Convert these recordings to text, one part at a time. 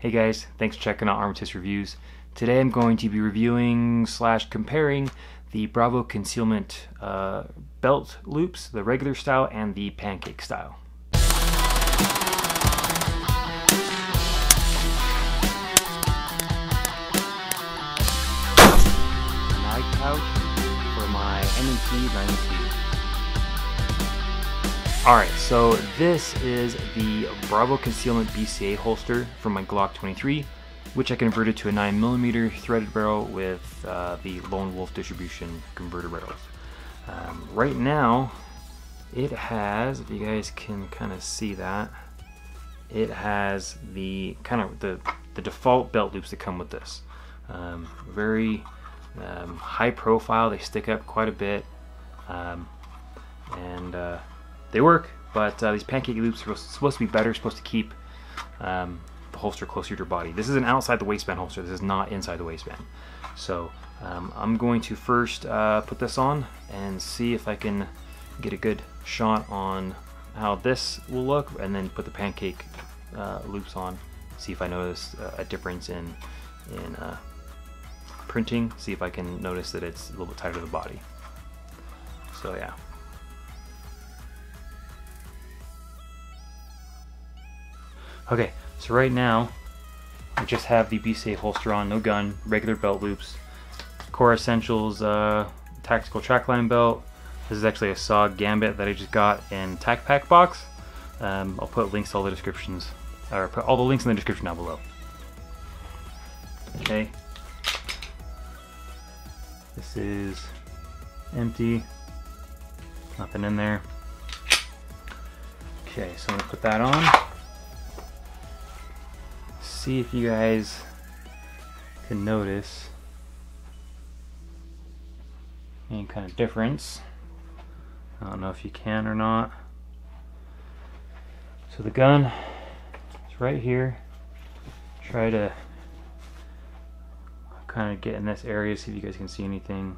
Hey guys, thanks for checking out Armatis Reviews. Today I'm going to be reviewing slash comparing the Bravo Concealment uh, belt loops, the regular style and the pancake style. My pouch for my 92. Alright, so this is the Bravo Concealment BCA holster from my Glock 23, which I converted to a 9mm threaded barrel with uh, the Lone Wolf distribution converter barrels. Um, right now, it has, if you guys can kind of see that, it has the kind of the, the default belt loops that come with this. Um, very um, high profile, they stick up quite a bit, um, and uh, they work, but uh, these pancake loops are supposed to be better, supposed to keep um, the holster closer to your body. This is an outside the waistband holster, this is not inside the waistband. So um, I'm going to first uh, put this on and see if I can get a good shot on how this will look and then put the pancake uh, loops on see if I notice a difference in in uh, printing see if I can notice that it's a little bit tighter to the body so yeah okay so right now I just have the B safe holster on no gun regular belt loops KORE Essentials uh, tactical trackline belt this is actually a SOG Gambit that I just got in TacPack box. Um, I'll put links to all the descriptions, or put all the links in the description down below. Okay. This is empty. Nothing in there. Okay, so I'm gonna put that on. See if you guys can notice any kind of difference. I don't know if you can or not. So the gun is right here. Try to kind of get in this area, see if you guys can see anything.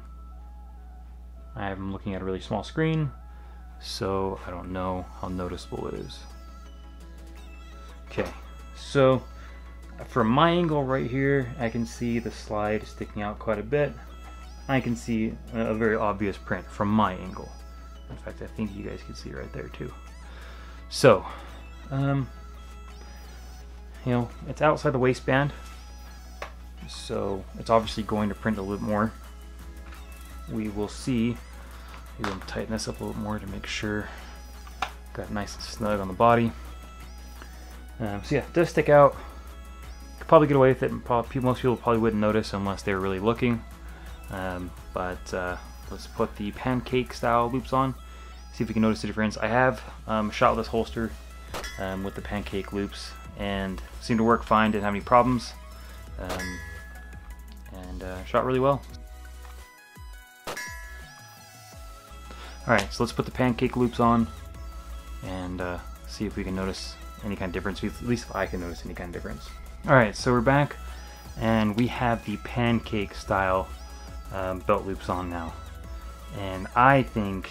I'm looking at a really small screen, so I don't know how noticeable it is. Okay, so from my angle right here, I can see the slide sticking out quite a bit. I can see a very obvious print from my angle. In fact, I think you guys can see right there too. So, um, you know, it's outside the waistband, so it's obviously going to print a little more. We will see. I'll tighten this up a little more to make sure got nice and snug on the body. Um, so yeah, it does stick out. Could probably get away with it. Probably, most people probably wouldn't notice unless they were really looking. Um, but uh, let's put the pancake style loops on see if we can notice the difference I have um, shot this holster um, with the pancake loops and seemed to work fine didn't have any problems um, and uh, shot really well alright so let's put the pancake loops on and uh, see if we can notice any kind of difference at least if I can notice any kind of difference alright so we're back and we have the pancake style um, belt loops on now and I think,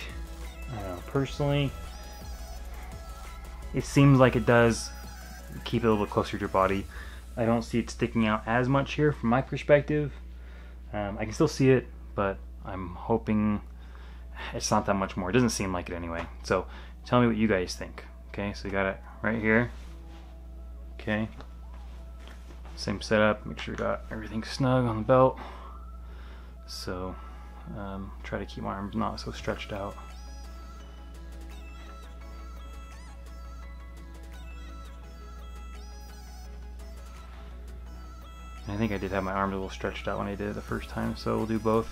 personally, it seems like it does keep it a little closer to your body. I don't see it sticking out as much here from my perspective. Um, I can still see it, but I'm hoping it's not that much more. It doesn't seem like it anyway. So tell me what you guys think. Okay, so you got it right here. Okay. Same setup, make sure you got everything snug on the belt. So um, try to keep my arms not so stretched out. I think I did have my arms a little stretched out when I did it the first time, so we'll do both.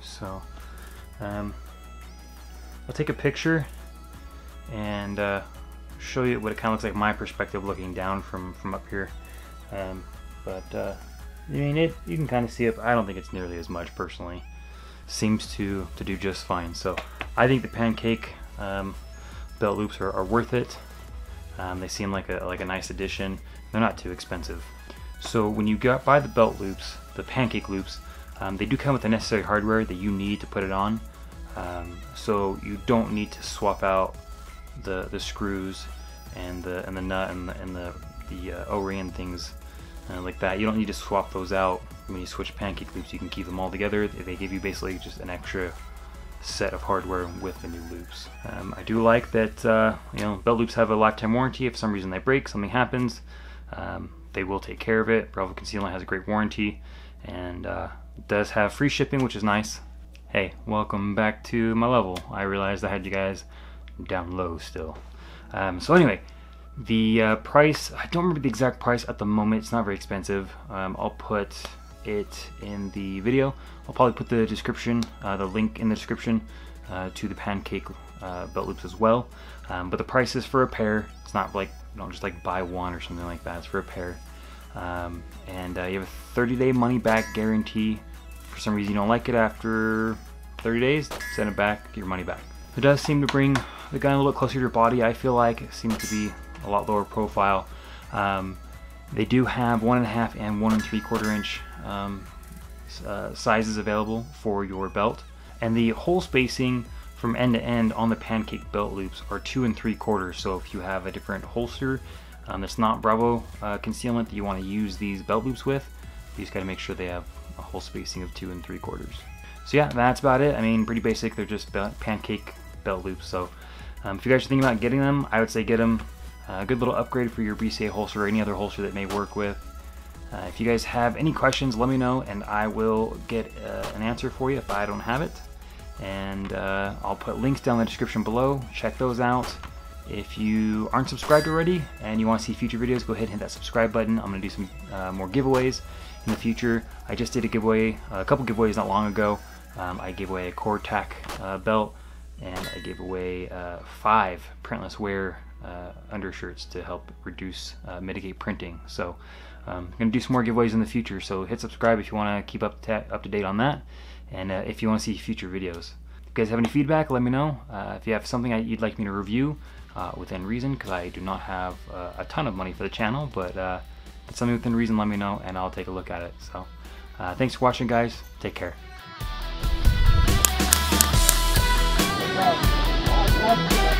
So, um, I'll take a picture and uh, show you what it kind of looks like my perspective looking down from, from up here. Um, but uh, I mean, it you can kind of see it. I don't think it's nearly as much personally. Seems to to do just fine. So I think the pancake um, belt loops are, are worth it. Um, they seem like a like a nice addition. They're not too expensive. So when you got buy the belt loops, the pancake loops, um, they do come with the necessary hardware that you need to put it on. Um, so you don't need to swap out the the screws and the and the nut and the and the, the uh, O-ring and things uh, like that. You don't need to swap those out when you switch pancake loops. You can keep them all together. They give you basically just an extra set of hardware with the new loops. Um, I do like that uh, you know belt loops have a lifetime warranty. If for some reason they break, something happens, um, they will take care of it. Bravo Concealment has a great warranty and uh, does have free shipping, which is nice. Hey, welcome back to my level. I realized I had you guys down low still. Um, so anyway, the uh, price, I don't remember the exact price at the moment. It's not very expensive. Um, I'll put it in the video. I'll probably put the description, uh, the link in the description uh, to the pancake uh, belt loops as well. Um, but the price is for a pair. It's not like, you know, just like buy one or something like that. It's for a pair. Um, and uh, you have a 30 day money back guarantee. For some reason you don't like it after 30 days, send it back, get your money back. It does seem to bring the gun a little closer to your body, I feel like. Seems to be a lot lower profile. Um, they do have one and a half and one and three quarter inch um, uh, sizes available for your belt. And the hole spacing from end to end on the pancake belt loops are two and three quarters. So if you have a different holster um, that's not Bravo uh, concealment that you want to use these belt loops with, you just got to make sure they have a hole spacing of two and three quarters. So yeah, that's about it. I mean, pretty basic. They're just pancake belt loops. So um, if you guys are thinking about getting them, I would say get them. A good little upgrade for your BCA holster or any other holster that may work with. Uh, if you guys have any questions, let me know and I will get uh, an answer for you if I don't have it. And uh, I'll put links down in the description below. Check those out. If you aren't subscribed already and you want to see future videos, go ahead and hit that subscribe button. I'm going to do some uh, more giveaways in the future. I just did a giveaway, a couple giveaways not long ago. Um, I gave away a Core-Tac uh, belt and I gave away uh, five printless wear uh, undershirts to help reduce, uh, mitigate printing. So um, I'm going to do some more giveaways in the future. So hit subscribe if you want to keep up to, up to date on that, and uh, if you want to see future videos. If you guys have any feedback, let me know. Uh, if you have something you'd like me to review uh, within reason, because I do not have a ton of money for the channel, but if it's something within reason, let me know, and I'll take a look at it. So thanks for watching, guys. Take care. Thank you.